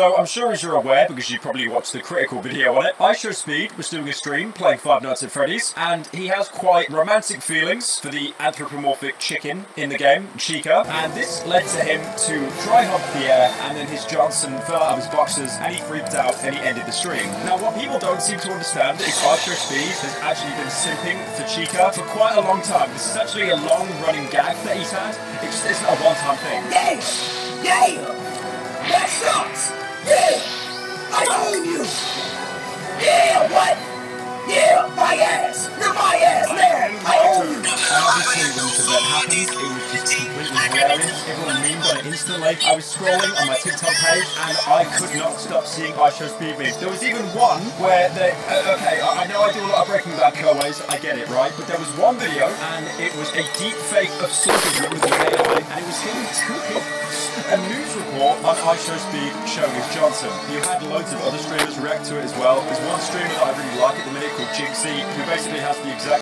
So I'm sure as you're aware, because you probably watched the critical video on it, IShowSpeed was doing a stream playing Five Nights at Freddy's, and he has quite romantic feelings for the anthropomorphic chicken in the game, Chica, and this led to him to dry hump the air, and then his Johnson fell out of his boxers, and he freaked out, and he ended the stream. Now what people don't seem to understand is IShowSpeed has actually been simping for Chica for quite a long time. This is actually a long running gag that he's had. It just isn't a one-time thing. Yeah! Yeah! That sucks! Yeah! I own you! Yeah, what? Yeah, my ass! You're my ass man! I own you! It was instantly. I was scrolling on my TikTok page and I could not stop seeing iShowSpeed memes. There was even one where they, uh, okay, I, I know I do a lot of Breaking Bad colorways, I get it, right? But there was one video and it was a deep fake of Soldier with the AI and it was report on iShowSpeed showing his Johnson. You had loads of other streamers react to it as well. There's one streamer that I really like at the minute called Jynxzi, who basically has the exact